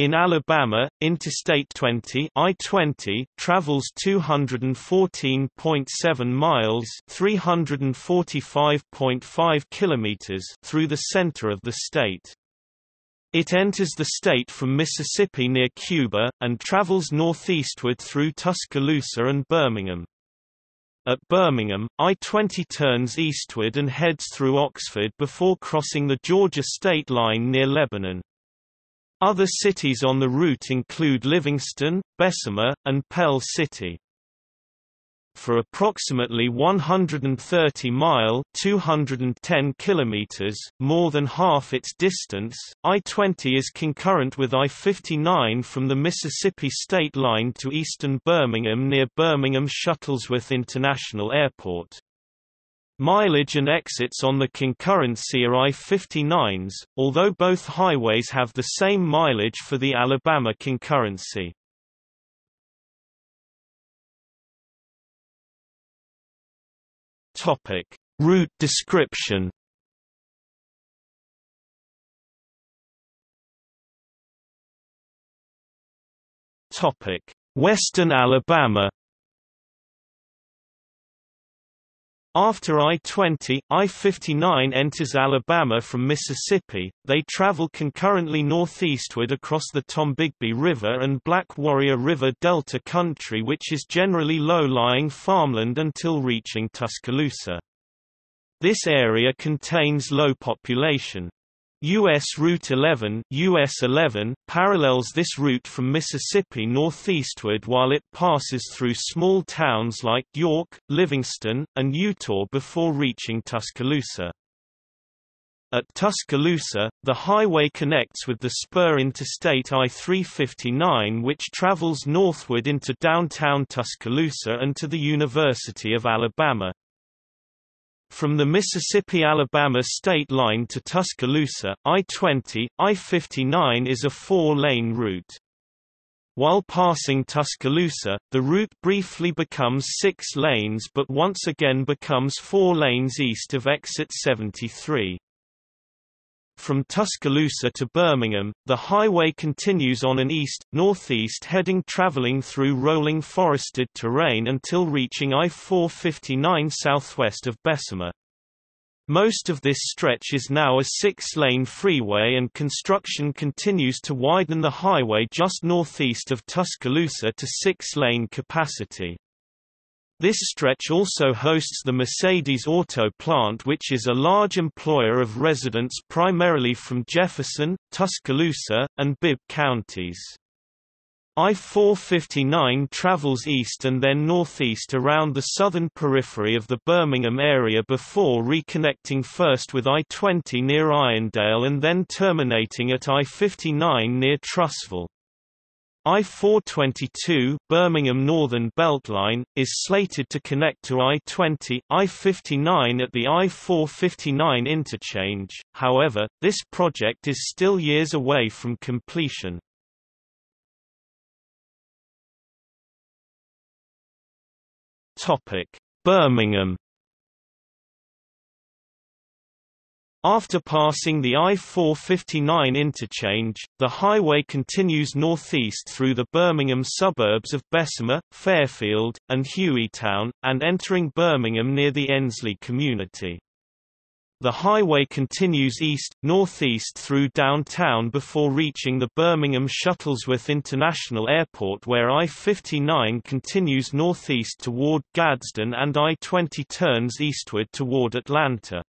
In Alabama, Interstate 20 I-20 travels 214.7 miles, 345.5 kilometers through the center of the state. It enters the state from Mississippi near Cuba, and travels northeastward through Tuscaloosa and Birmingham. At Birmingham, I-20 turns eastward and heads through Oxford before crossing the Georgia state line near Lebanon. Other cities on the route include Livingston, Bessemer, and Pell City. For approximately 130 mile 210 kilometers, more than half its distance, I-20 is concurrent with I-59 from the Mississippi state line to eastern Birmingham near Birmingham Shuttlesworth International Airport. Mileage and exits on the concurrency are I-59s, although both highways have the same mileage for the Alabama concurrency. Topic: Route description. Topic: Western Alabama After I-20, I-59 enters Alabama from Mississippi, they travel concurrently northeastward across the Tombigbee River and Black Warrior River Delta country which is generally low-lying farmland until reaching Tuscaloosa. This area contains low population. US Route 11, US 11 parallels this route from Mississippi northeastward while it passes through small towns like York, Livingston, and Eutaw before reaching Tuscaloosa. At Tuscaloosa, the highway connects with the spur Interstate I-359 which travels northward into downtown Tuscaloosa and to the University of Alabama. From the Mississippi-Alabama state line to Tuscaloosa, I-20, I-59 is a four-lane route. While passing Tuscaloosa, the route briefly becomes six lanes but once again becomes four lanes east of exit 73. From Tuscaloosa to Birmingham, the highway continues on an east-northeast heading traveling through rolling forested terrain until reaching I-459 southwest of Bessemer. Most of this stretch is now a six-lane freeway and construction continues to widen the highway just northeast of Tuscaloosa to six-lane capacity. This stretch also hosts the Mercedes Auto Plant which is a large employer of residents primarily from Jefferson, Tuscaloosa, and Bibb counties. I-459 travels east and then northeast around the southern periphery of the Birmingham area before reconnecting first with I-20 near Irondale and then terminating at I-59 near Trussville. I-422 Birmingham Northern Beltline, is slated to connect to I-20, I-59 at the I-459 interchange, however, this project is still years away from completion. Birmingham After passing the I-459 interchange, the highway continues northeast through the Birmingham suburbs of Bessemer, Fairfield, and Hueytown, and entering Birmingham near the Ensley community. The highway continues east-northeast through downtown before reaching the Birmingham Shuttlesworth International Airport where I-59 continues northeast toward Gadsden and I-20 turns eastward toward Atlanta.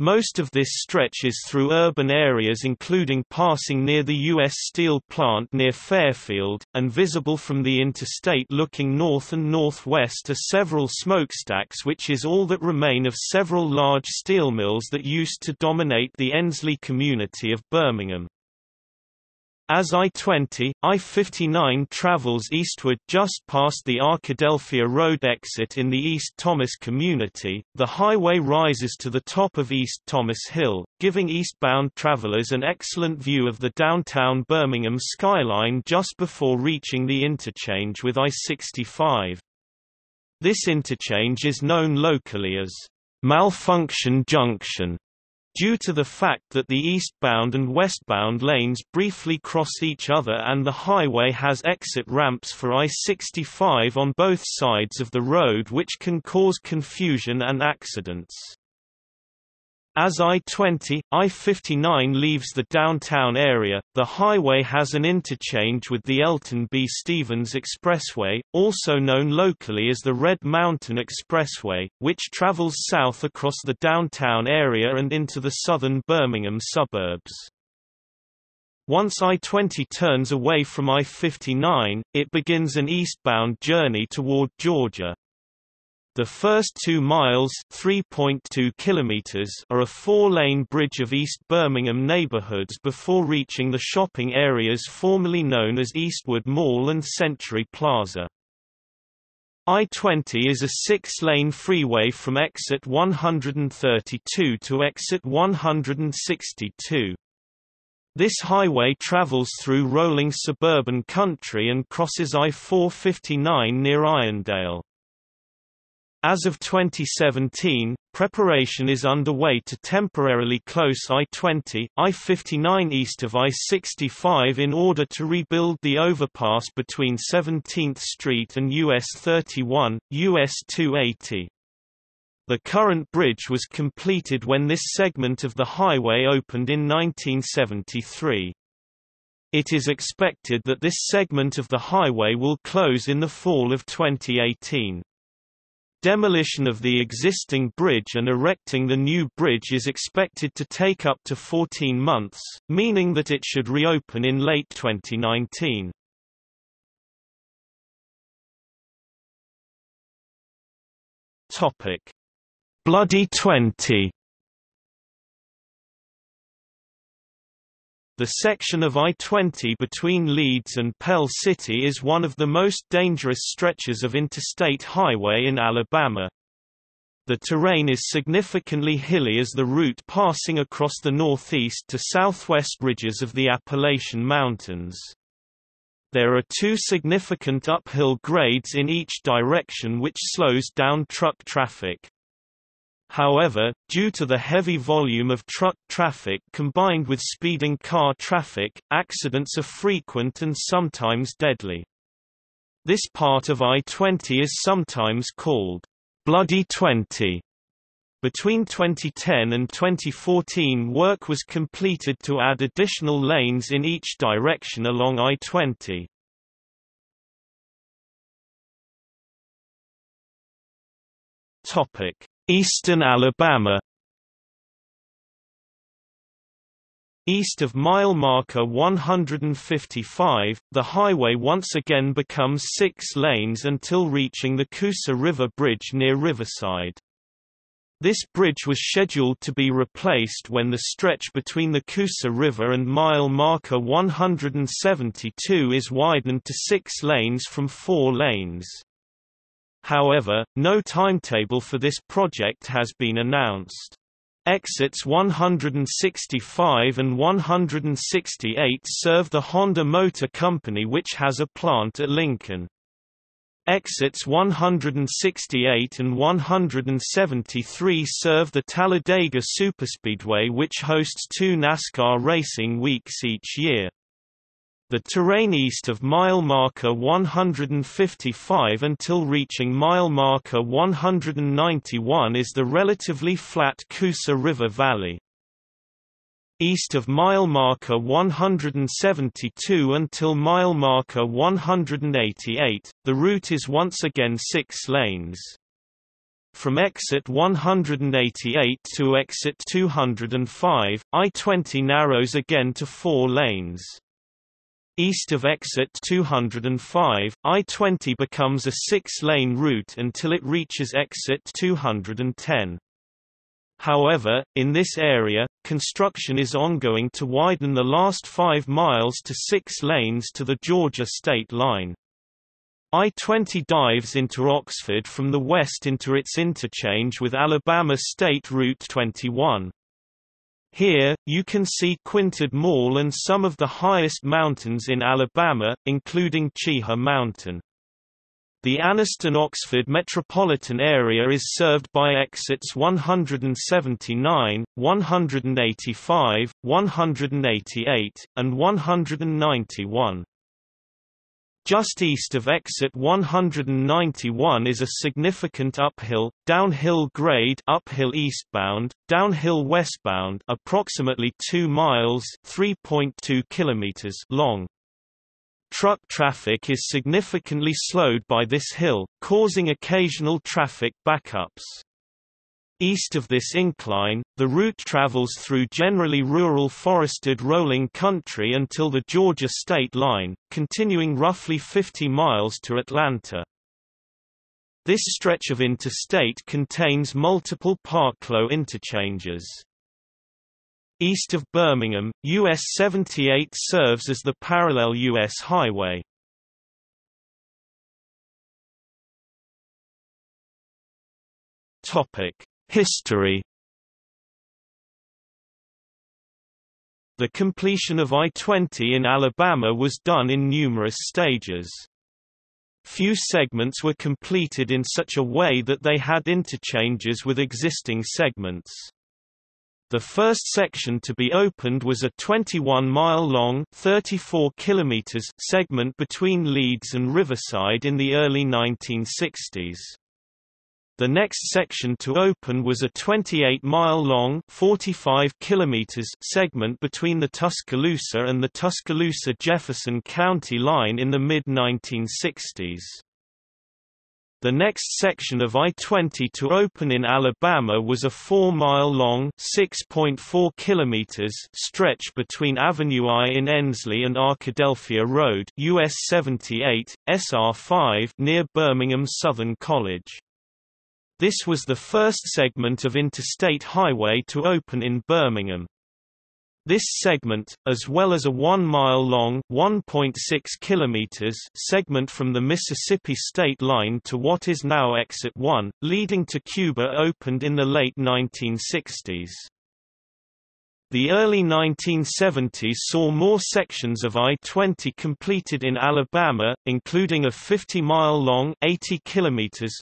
Most of this stretch is through urban areas including passing near the U.S. Steel plant near Fairfield, and visible from the interstate looking north and northwest are several smokestacks which is all that remain of several large steel mills that used to dominate the Ensley community of Birmingham. As I-20, I-59 travels eastward just past the Arkadelphia Road exit in the East Thomas community, the highway rises to the top of East Thomas Hill, giving eastbound travelers an excellent view of the downtown Birmingham skyline just before reaching the interchange with I-65. This interchange is known locally as Malfunction Junction Due to the fact that the eastbound and westbound lanes briefly cross each other and the highway has exit ramps for I-65 on both sides of the road which can cause confusion and accidents. As I-20, I-59 leaves the downtown area, the highway has an interchange with the Elton B. Stevens Expressway, also known locally as the Red Mountain Expressway, which travels south across the downtown area and into the southern Birmingham suburbs. Once I-20 turns away from I-59, it begins an eastbound journey toward Georgia. The first two miles (3.2 kilometers) are a four-lane bridge of East Birmingham neighborhoods before reaching the shopping areas formerly known as Eastwood Mall and Century Plaza. I-20 is a six-lane freeway from exit 132 to exit 162. This highway travels through rolling suburban country and crosses I-459 near Irondale. As of 2017, preparation is underway to temporarily close I-20, I-59 east of I-65 in order to rebuild the overpass between 17th Street and US 31, US 280. The current bridge was completed when this segment of the highway opened in 1973. It is expected that this segment of the highway will close in the fall of 2018. Demolition of the existing bridge and erecting the new bridge is expected to take up to 14 months, meaning that it should reopen in late 2019. Topic: Bloody 20 The section of I-20 between Leeds and Pell City is one of the most dangerous stretches of interstate highway in Alabama. The terrain is significantly hilly as the route passing across the northeast to southwest ridges of the Appalachian Mountains. There are two significant uphill grades in each direction which slows down truck traffic. However, due to the heavy volume of truck traffic combined with speeding car traffic, accidents are frequent and sometimes deadly. This part of I-20 is sometimes called Bloody 20. Between 2010 and 2014 work was completed to add additional lanes in each direction along I-20. Topic Eastern Alabama East of mile marker 155, the highway once again becomes six lanes until reaching the Coosa River Bridge near Riverside. This bridge was scheduled to be replaced when the stretch between the Coosa River and mile marker 172 is widened to six lanes from four lanes. However, no timetable for this project has been announced. Exits 165 and 168 serve the Honda Motor Company which has a plant at Lincoln. Exits 168 and 173 serve the Talladega Superspeedway which hosts two NASCAR racing weeks each year. The terrain east of mile marker 155 until reaching mile marker 191 is the relatively flat Coosa River Valley. East of mile marker 172 until mile marker 188, the route is once again six lanes. From exit 188 to exit 205, I-20 narrows again to four lanes. East of exit 205, I-20 becomes a six-lane route until it reaches exit 210. However, in this area, construction is ongoing to widen the last five miles to six lanes to the Georgia state line. I-20 dives into Oxford from the west into its interchange with Alabama State Route 21. Here, you can see Quintard Mall and some of the highest mountains in Alabama, including Cheaha Mountain. The Anniston-Oxford metropolitan area is served by exits 179, 185, 188, and 191. Just east of exit 191 is a significant uphill, downhill grade uphill eastbound, downhill westbound approximately 2 miles 3.2 kilometers long. Truck traffic is significantly slowed by this hill, causing occasional traffic backups. East of this incline, the route travels through generally rural forested rolling country until the Georgia state line, continuing roughly 50 miles to Atlanta. This stretch of interstate contains multiple Parclo interchanges. East of Birmingham, US 78 serves as the parallel US highway. Topic: History The completion of I-20 in Alabama was done in numerous stages. Few segments were completed in such a way that they had interchanges with existing segments. The first section to be opened was a 21-mile-long segment between Leeds and Riverside in the early 1960s. The next section to open was a 28-mile-long (45 kilometers) segment between the Tuscaloosa and the Tuscaloosa-Jefferson County line in the mid-1960s. The next section of I-20 to open in Alabama was a 4-mile-long (6.4 kilometers) stretch between Avenue I in Ensley and Arkadelphia Road US 78, SR5 near Birmingham Southern College. This was the first segment of interstate highway to open in Birmingham. This segment, as well as a 1-mile-long (1.6 kilometers) segment from the Mississippi state line to what is now Exit 1, leading to Cuba opened in the late 1960s. The early 1970s saw more sections of I-20 completed in Alabama, including a 50-mile-long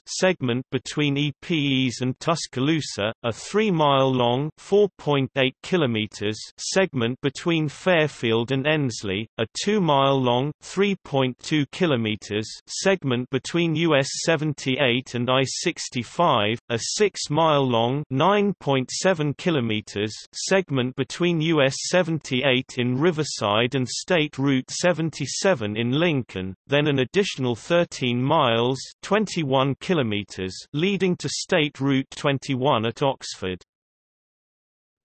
segment between Epes and Tuscaloosa, a 3-mile-long segment between Fairfield and Ensley, a 2-mile-long segment between US 78 and I-65, a 6-mile-long segment between US 78 in Riverside and State Route 77 in Lincoln, then an additional 13 miles 21 kilometers leading to State Route 21 at Oxford.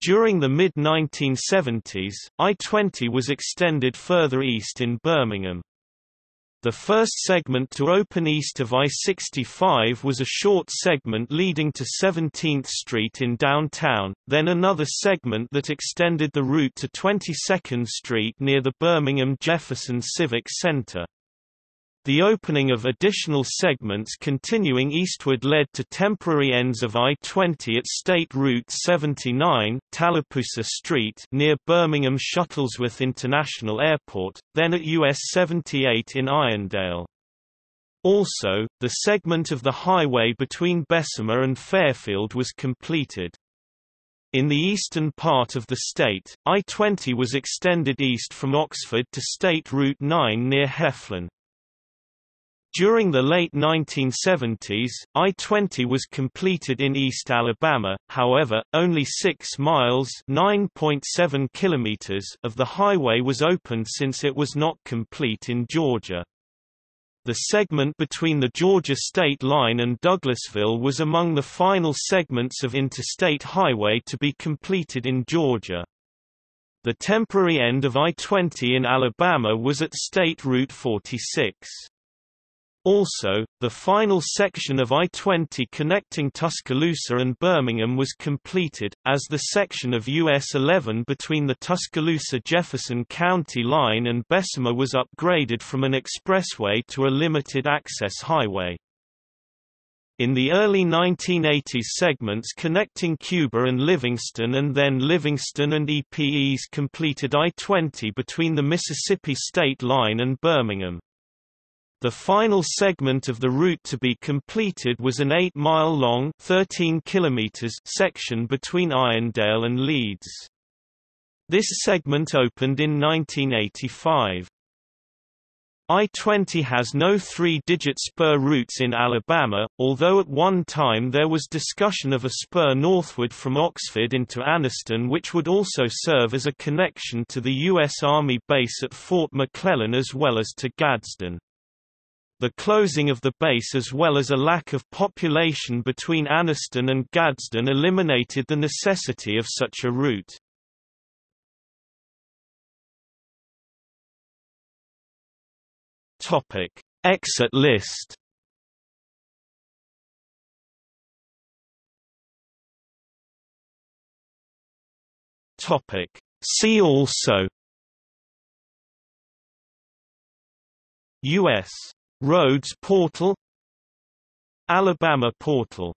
During the mid-1970s, I-20 was extended further east in Birmingham. The first segment to open east of I-65 was a short segment leading to 17th Street in downtown, then another segment that extended the route to 22nd Street near the Birmingham Jefferson Civic Center. The opening of additional segments continuing eastward led to temporary ends of I-20 at State Route 79 Tallapoosa Street near Birmingham Shuttlesworth International Airport, then at US 78 in Irondale. Also, the segment of the highway between Bessemer and Fairfield was completed. In the eastern part of the state, I-20 was extended east from Oxford to State Route 9 near Heflin. During the late 1970s, I-20 was completed in East Alabama, however, only 6 miles kilometers of the highway was opened since it was not complete in Georgia. The segment between the Georgia state line and Douglasville was among the final segments of interstate highway to be completed in Georgia. The temporary end of I-20 in Alabama was at State Route 46. Also, the final section of I-20 connecting Tuscaloosa and Birmingham was completed, as the section of US 11 between the Tuscaloosa-Jefferson County line and Bessemer was upgraded from an expressway to a limited-access highway. In the early 1980s segments connecting Cuba and Livingston and then Livingston and Epes completed I-20 between the Mississippi state line and Birmingham. The final segment of the route to be completed was an 8-mile-long section between Irondale and Leeds. This segment opened in 1985. I-20 has no three-digit spur routes in Alabama, although at one time there was discussion of a spur northward from Oxford into Anniston which would also serve as a connection to the U.S. Army base at Fort McClellan as well as to Gadsden. The closing of the base as well as a lack of population between Anniston and Gadsden eliminated the necessity of such a route. Exit list. See also US Roads portal Alabama portal